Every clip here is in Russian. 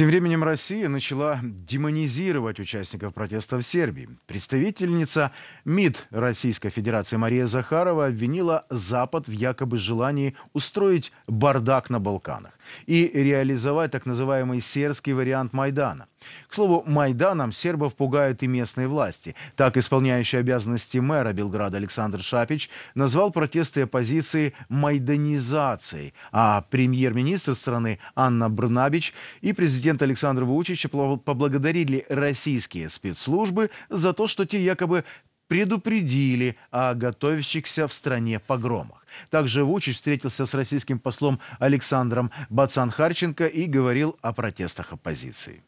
Тем временем Россия начала демонизировать участников протеста в Сербии. Представительница МИД Российской Федерации Мария Захарова обвинила Запад в якобы желании устроить бардак на Балканах и реализовать так называемый сербский вариант Майдана. К слову, Майданом сербов пугают и местные власти. Так, исполняющий обязанности мэра Белграда Александр Шапич назвал протесты оппозиции майданизацией, а премьер-министр страны Анна Брнабич и президент Александр Вучич поблагодарили российские спецслужбы за то, что те якобы предупредили о готовящихся в стране погромах. Также Вучич встретился с российским послом Александром Бацан-Харченко и говорил о протестах оппозиции.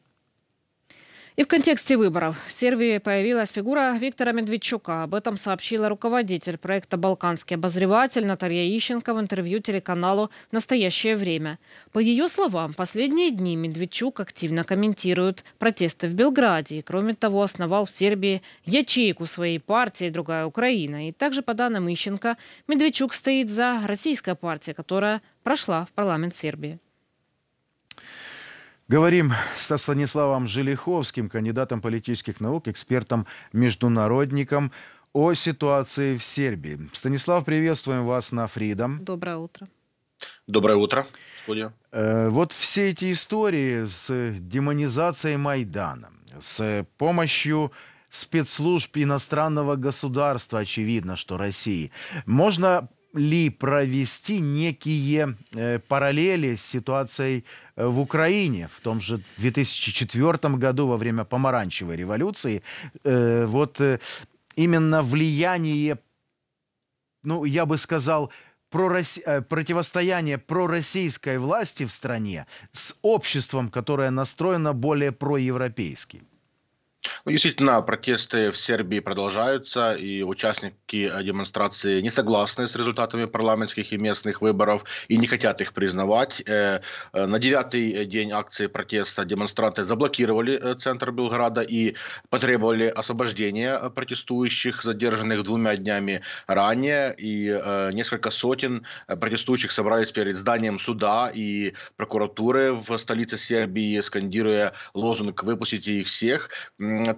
И в контексте выборов в Сербии появилась фигура Виктора Медведчука. Об этом сообщила руководитель проекта «Балканский обозреватель» Наталья Ищенко в интервью телеканалу «Настоящее время». По ее словам, последние дни Медведчук активно комментирует протесты в Белграде. И, кроме того, основал в Сербии ячейку своей партии «Другая Украина». И также, по данным Ищенко, Медведчук стоит за российской партией, которая прошла в парламент Сербии. Говорим со Станиславом Желиховским, кандидатом политических наук, экспертом-международником о ситуации в Сербии. Станислав, приветствуем вас на Фридом. Доброе утро. Доброе утро, студия. Э, вот все эти истории с демонизацией Майдана, с помощью спецслужб иностранного государства, очевидно, что России, можно ли провести некие э, параллели с ситуацией э, в Украине в том же 2004 году во время помаранчевой революции? Э, вот именно влияние, ну, я бы сказал, пророс... Противостояние пророссийской власти в стране с обществом, которое настроено более проевропейски. Ну, действительно, протесты в Сербии продолжаются, и участники демонстрации не согласны с результатами парламентских и местных выборов и не хотят их признавать. Э, э, на девятый день акции протеста демонстранты заблокировали э, центр Белграда и потребовали освобождения протестующих, задержанных двумя днями ранее, и несколько сотен протестующих собрались перед зданием суда и прокуратуры в столице Сербии, скандируя лозунг «Выпустите их всех».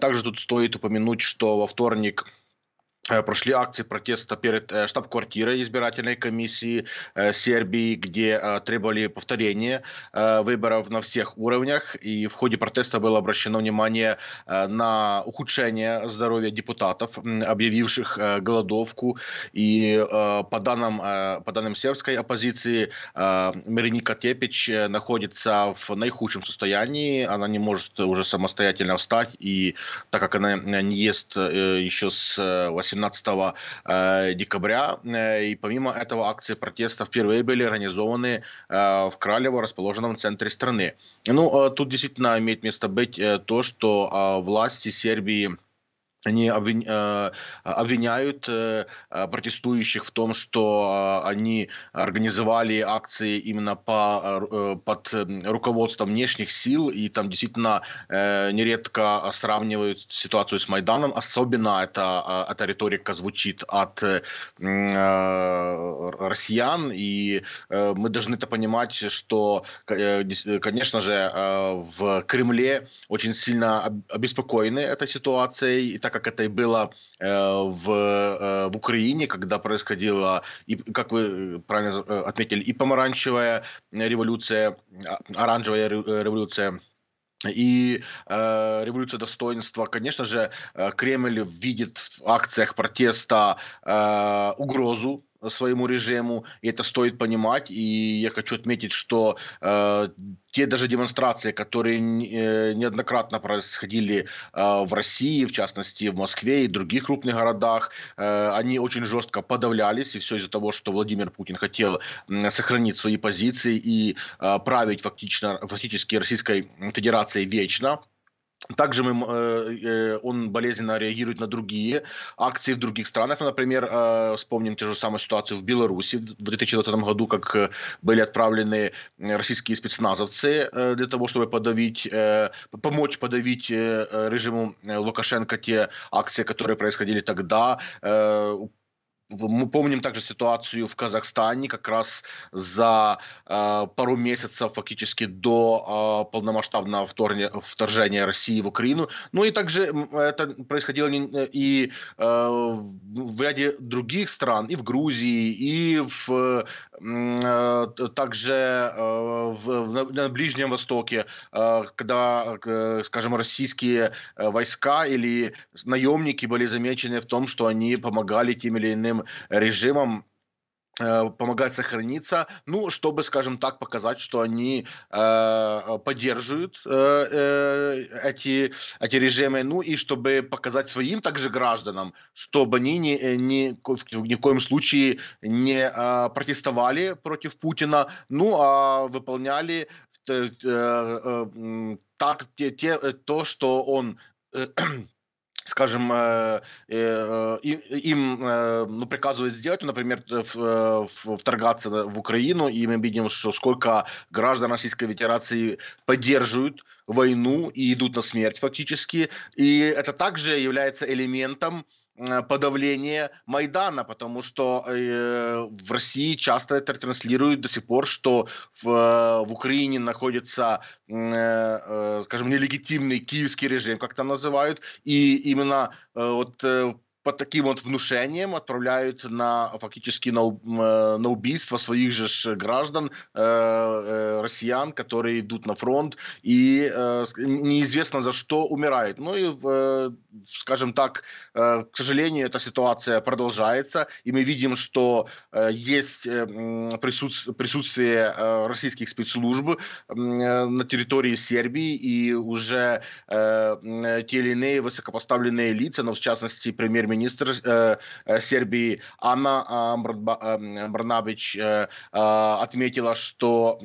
Также тут стоит упомянуть, что во вторник прошли акции протеста перед э, штаб-квартирой избирательной комиссии э, Сербии, где требовали повторения выборов на всех уровнях. И в ходе протеста было обращено внимание на ухудшение здоровья депутатов, объявивших голодовку. И по данным, по данным сербской оппозиции, Мереника Тепич находится в наихудшем состоянии. Она не может уже самостоятельно встать. И так как она не ест еще с 18 17 э, декабря. Э, и помимо этого акции протеста впервые были организованы э, в Кралево, расположенном в центре страны. Ну, тут действительно имеет место быть то, что власти Сербии они э, обвиняют э, э, протестующих в том, что они организовали акции именно по, под руководством внешних сил, и там действительно нередко сравнивают ситуацию с Майданом. Особенно эта, эта риторика звучит от россиян, и мы должны это понимать, что, конечно же, в Кремле очень сильно обеспокоены этой ситуацией, и так как это и было э, в, э, в Украине, когда происходила, и, как вы правильно э, отметили, и помаранчевая революция, а, оранжевая революция, и э, революция достоинства, конечно же, Кремль видит в акциях протеста э, угрозу своему режиму, и это стоит понимать. И я хочу отметить, что э, те даже демонстрации, которые э, неоднократно происходили э, в России, в частности в Москве и других крупных городах, э, они очень жестко подавлялись, и все из-за того, что Владимир Путин хотел э, сохранить свои позиции и э, править фактично, фактически Российской Федерацией вечно. Также мы, э, э, он болезненно реагирует на другие акции в других странах. Например, э, вспомним ту же самую ситуацию в Беларуси в 2020 году, как были отправлены российские спецназовцы для того, чтобы подавить, помочь подавить режиму Лукашенко те акции, которые происходили тогда мы помним также ситуацию в Казахстане, как раз за э, пару месяцев фактически до э, полномасштабного вторжения, вторжения России в Украину. Ну и также это происходило и э, в ряде других стран, и в Грузии, и в, э, также э, в, в, на Ближнем Востоке, э, когда, э, скажем, российские войска или наемники были замечены в том, что они помогали тем или иным режимом э, помогать сохраниться, ну, чтобы, скажем так, показать, что они э, поддерживают э, э, эти, эти режимы, ну, и чтобы показать своим также гражданам, чтобы они ни, ни, ни в коем случае не э, протестовали против Путина, ну, а выполняли э, э, так те, те, то, что он э, скажем, э, э, им ну, приказывают сделать, например, вторгаться в Украину, и мы видим, что сколько граждан Российской Федерации поддерживают войну и идут на смерть фактически. И это также является элементом Э, подавление Майдана, потому что э, в России часто это транслируют до сих пор, что в, в Украине находится, э, э, скажем, нелегитимный киевский режим, как там называют, и именно э, вот э, под таким вот внушением отправляют на фактически на, э, на убийство своих же граждан, э, э, россиян, которые идут на фронт, и неизвестно за что умирают. Ну и, скажем так, к сожалению, эта ситуация продолжается, и мы видим, что есть присутствие, российских спецслужб на территории Сербии, и уже э, те или иные высокопоставленные лица, но в частности премьер-министр министр э, э, Сербии Анна э, Брнабич отметила, что,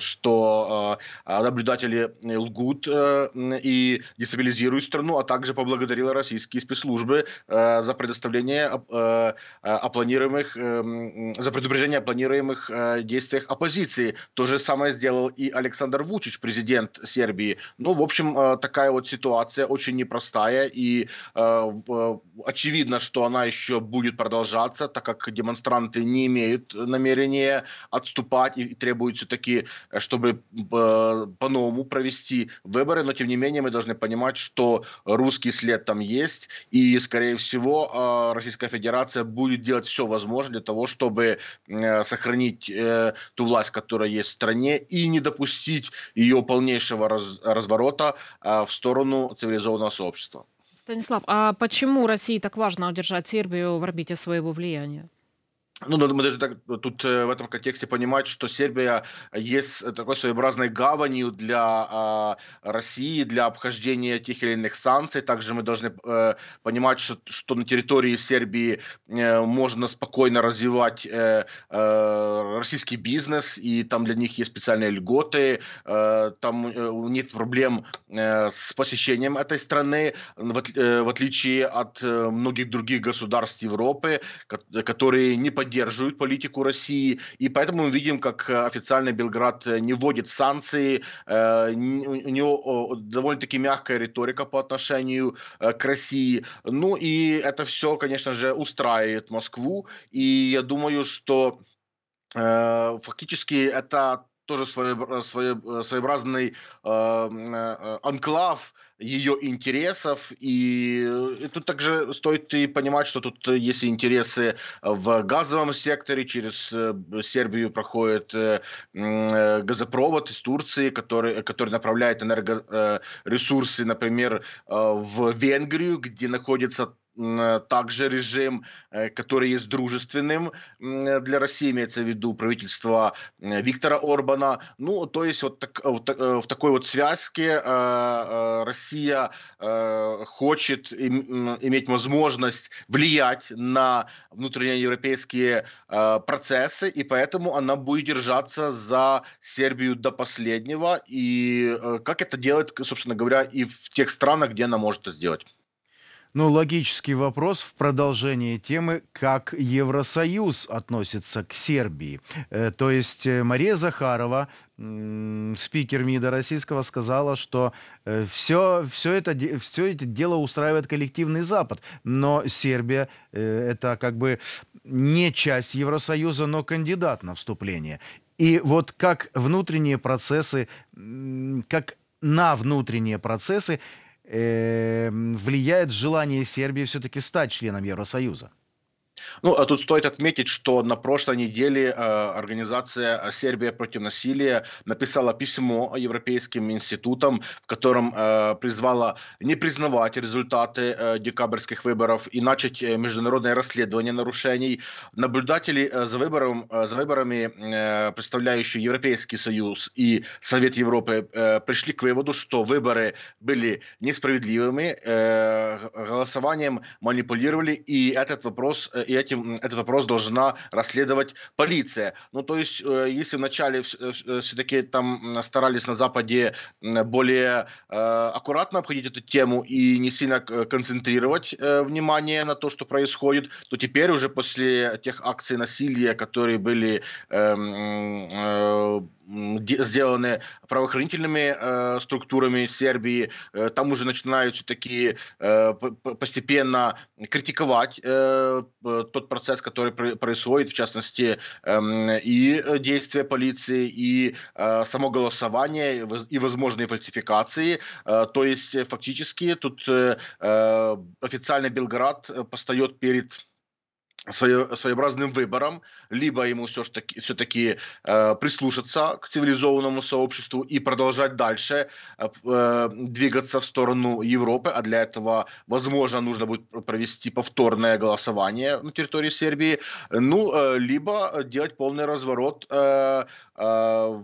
что наблюдатели лгут и дестабилизируют страну, а также поблагодарила российские спецслужбы за предоставление о планируемых, за предупреждение о планируемых действиях оппозиции. То же самое сделал и Александр Вучич, президент Сербии. Ну, в общем, такая вот ситуация очень непростая, и очевидно, что она еще будет продолжаться, так как демонстранты не имеют намерения отступать и требуют все-таки, чтобы э, по-новому провести выборы. Но, тем не менее, мы должны понимать, что русский след там есть, и, скорее всего, э, Российская Федерация будет делать все возможное для того, чтобы э, сохранить ту власть, которая есть в стране, и не допустить ее полнейшего разворота в сторону цивилизованного сообщества. Станислав, а почему России так важно удержать Сербию в орбите своего влияния? Ну, мы даже так, тут э, в этом контексте понимать, что Сербия есть такой своеобразной гаванью для э, России, для обхождения тех или иных санкций. Также мы должны э, понимать, что, что на территории Сербии э, можно спокойно развивать э, э, российский бизнес, и там для них есть специальные льготы, э, там э, нет проблем э, с посещением этой страны, в, э, в отличие от э, многих других государств Европы, которые не поддерживают поддерживают политику России, и поэтому мы видим, как э, официально Белград э, не вводит санкции, э, у него довольно-таки мягкая риторика по отношению к России. Ну и это все, конечно же, устраивает Москву, и я думаю, что фактически это тоже своеобразный анклав ее интересов. И, и тут также стоит и понимать, что тут есть интересы в газовом секторе. Через э, Сербию проходит э, э, газопровод из Турции, который, который направляет энергоресурсы, например, в Венгрию, где находится Э, также режим, э, который есть дружественным для России, имеется в виду правительство э, Виктора Орбана. Ну, то есть вот, так, вот в такой вот связке Россия хочет иметь возможность влиять на внутреннеевропейские процессы, и поэтому она будет держаться за Сербию до последнего, и как это делает, собственно говоря, и в тех странах, где она может это сделать. Ну, логический вопрос в продолжении темы, как Евросоюз относится к Сербии. Э, то есть э, Мария Захарова, спикер МИДа российского, сказала, что все, все, это, все это дело устраивает коллективный Запад. Но Сербия э, это как бы не часть Евросоюза, но кандидат на вступление. И вот как внутренние процессы, как на внутренние процессы э, влияет желание Сербии все-таки стать членом Евросоюза? Ну, а тут стоит отметить, что на прошлой неделе э, организация «Сербия против насилия» написала письмо европейским институтам, в котором э, призвала не признавать результаты э, декабрьских выборов и начать международное расследование нарушений. Наблюдатели за, выбором, за выборами, представляющие Европейский Союз и Совет Европы, пришли к выводу, что выборы были несправедливыми, голосованием манипулировали, и этот вопрос и этим, этот вопрос должна расследовать полиция. Ну, то есть, э, если вначале все-таки там старались на Западе более э, аккуратно обходить эту тему и не сильно концентрировать э, внимание на то, что происходит, то теперь уже после тех акций насилия, которые были эм, сделаны правоохранительными э, структурами Сербии. Э, там уже начинают все-таки э, постепенно критиковать э, тот процесс, который происходит, в частности, э, и действия полиции, и э, само голосование, и возможные фальсификации. Э, то есть фактически тут э, э официально Белград постает перед своеобразным выбором, либо ему все таки, все-таки э, прислушаться к цивилизованному сообществу и продолжать дальше э, э, двигаться в сторону Европы, а для этого, возможно, нужно будет провести повторное голосование на территории Сербии, ну, э, либо делать полный разворот э, э,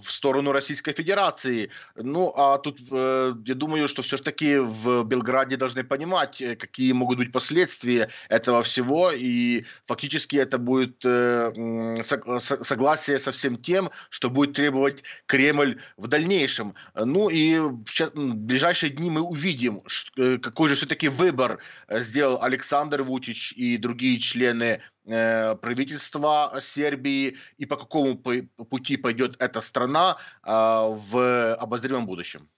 в сторону Российской Федерации. Ну, а тут э, я думаю, что все-таки в Белграде должны понимать, э, какие могут быть последствия этого всего, и фактически это будет э, согласие со всем тем, что будет требовать Кремль в дальнейшем. Ну и в ближайшие дни мы увидим, э, какой же все-таки выбор сделал Александр Вучич и другие члены э, правительства Сербии и по какому пути пойдет эта страна в обозримом будущем.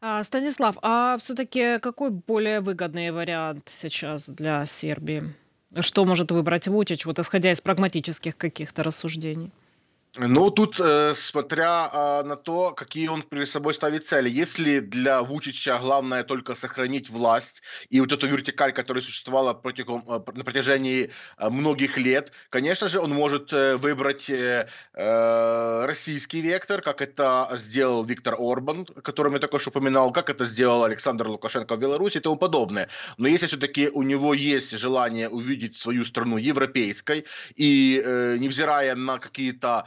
А, Станислав, а все-таки какой более выгодный вариант сейчас для Сербии? Что может выбрать Вучич, вот исходя из прагматических каких-то рассуждений? Ну, тут э, смотря э, на то, какие он перед собой ставит цели. Если для Вучича главное только сохранить власть и вот эту вертикаль, которая существовала против, э, на протяжении э, многих лет, конечно же, он может э, выбрать э, э, российский вектор, как это сделал Виктор Орбан, о котором я только что упоминал, как это сделал Александр Лукашенко в Беларуси и тому подобное. Но если все-таки у него есть желание увидеть свою страну европейской и, э, невзирая на какие-то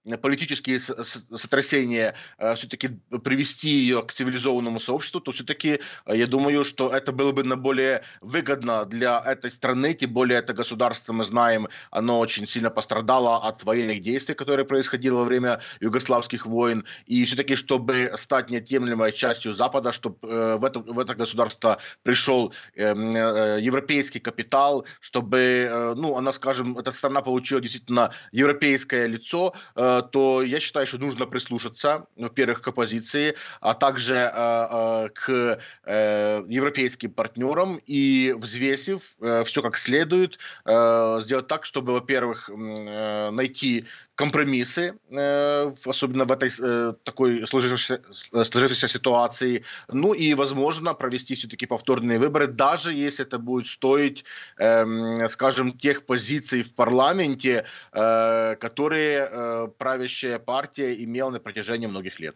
политические сотрясения э, все-таки привести ее к цивилизованному сообществу, то все-таки э, я думаю, что это было бы на более выгодно для этой страны, тем более это государство, мы знаем, оно очень сильно пострадало от военных действий, которые происходили во время югославских войн, и все-таки, чтобы стать неотъемлемой частью Запада, чтобы э, в это, в это государство пришел эм, европейский капитал, чтобы, ну, она, скажем, эта страна получила действительно европейское лицо, Э, то я считаю, что нужно прислушаться, во-первых, к оппозиции, а также э, э, к европейским партнерам и, взвесив все как следует, сделать так, чтобы, во-первых, найти компромиссы, особенно в этой такой сложившейся, сложившейся ситуации, ну и, возможно, провести все-таки повторные выборы, даже если это будет стоить, эм, скажем, тех позиций в парламенте, которые правящая партия имела на протяжении многих лет.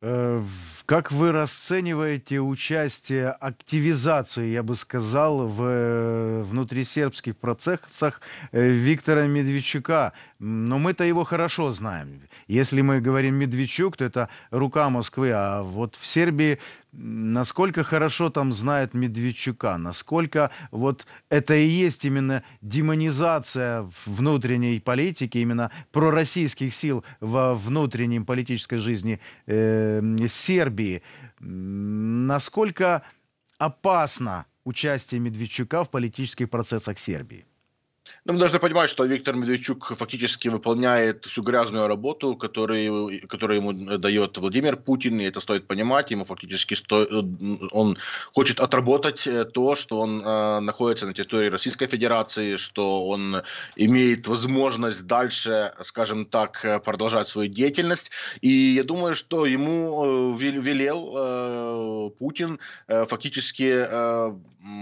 Э, как вы расцениваете участие, активизацию, я бы сказал, в э, внутрисербских процессах э, Виктора Медведчука? Но мы-то его хорошо знаем. Если мы говорим Медведчук, то это рука Москвы, а вот в Сербии насколько хорошо там знает Медведчука, насколько вот это и есть именно демонизация внутренней политики, именно пророссийских сил во внутренней политической жизни э, Сербии, насколько опасно участие Медведчука в политических процессах Сербии? Ну, мы должны понимать, что Виктор Медведчук фактически выполняет всю грязную работу, которую, которую ему дает Владимир Путин, и это стоит понимать. Ему фактически сто... он хочет отработать э, то, что он э, находится на территории Российской Федерации, что он имеет возможность дальше, скажем так, э, продолжать свою деятельность. И я думаю, что ему э, велел э, Путин э, фактически э,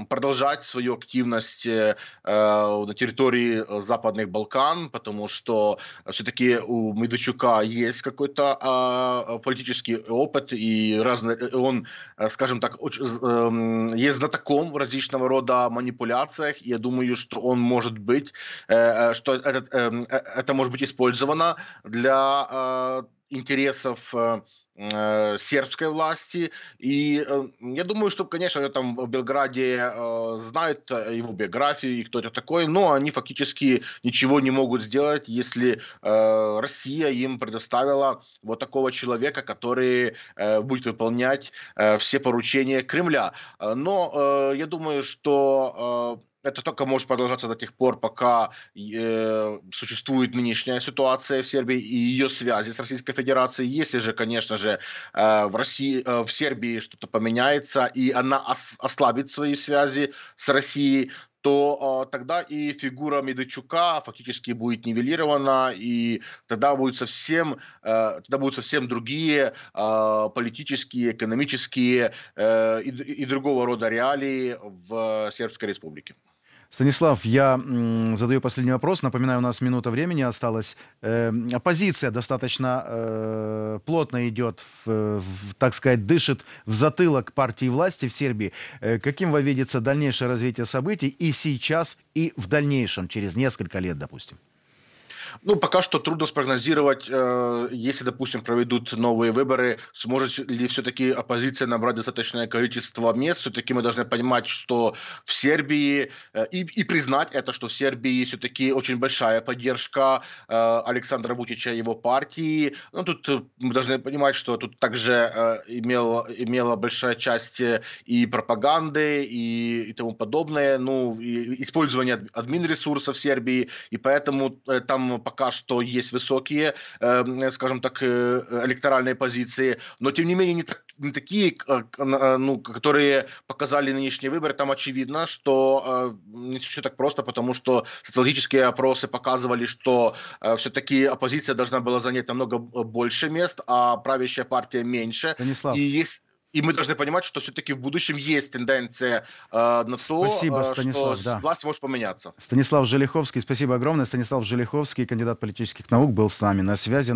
продолжать свою активность э, на территории э, Западных Балкан, потому что все-таки у Медведчука есть какой-то э, политический опыт, и разный, он, скажем так, э, есть знатоком в различного рода манипуляциях, и я думаю, что он может быть, э, что этот, э, это может быть использовано для э, интересов э, э, сербской власти. И э, я думаю, что, конечно, там в Белграде э, знают его биографию и кто это такой, но они фактически ничего не могут сделать, если э, Россия им предоставила вот такого человека, который э, будет выполнять э, все поручения Кремля. Но э, я думаю, что э, это только может продолжаться до тех пор, пока э, существует нынешняя ситуация в Сербии и ее связи с Российской Федерацией. Если же, конечно же, э, в, России, э, в Сербии что-то поменяется и она ос- ослабит свои связи с Россией, то э, тогда и фигура Медведчука фактически будет нивелирована, и тогда будет совсем, э, тогда будут совсем другие э, политические, экономические э, и, и другого рода реалии в Сербской Республике. Станислав, я задаю последний вопрос. Напоминаю, у нас минута времени осталась. Э, оппозиция достаточно э, плотно идет, в, в, так сказать, дышит в затылок партии власти в Сербии. Э, каким вы видите дальнейшее развитие событий и сейчас, и в дальнейшем, через несколько лет, допустим? Ну, пока что трудно спрогнозировать, э, если, допустим, проведут новые выборы, сможет ли все-таки оппозиция набрать достаточное количество мест. Все-таки мы должны понимать, что в Сербии, э, и, и признать это, что в Сербии все-таки очень большая поддержка э, Александра Вучича и его партии. Ну, тут мы должны понимать, что тут также имела, имела большая часть и пропаганды, и, и тому подобное, ну, и использование админ-ресурсов Сербии, и поэтому там пока что есть высокие, эм, скажем так, э, электоральные позиции, но тем не менее не, так, не такие, э, ну, которые показали нынешние выборы. Там очевидно, что э, не все так просто, потому что социологические опросы показывали, что все-таки оппозиция должна была занять намного больше мест, а правящая партия меньше. Станислав. И есть и мы должны понимать, что все-таки в будущем есть тенденция э, на то, спасибо, Станислав, что да. власть может поменяться. Станислав Желиховский, спасибо огромное. Станислав Желиховский, кандидат политических наук, был с нами на связи.